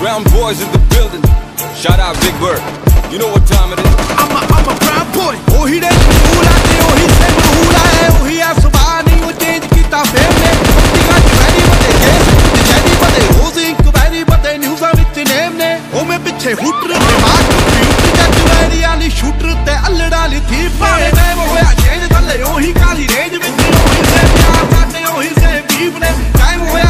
Brown boys in the building. Shout out Big Bird. You know what time it is. I'm a, I'm a brown boy. Oh, he did. Oh, he did. Oh, he said. Oh, he did. Oh, he has to buy that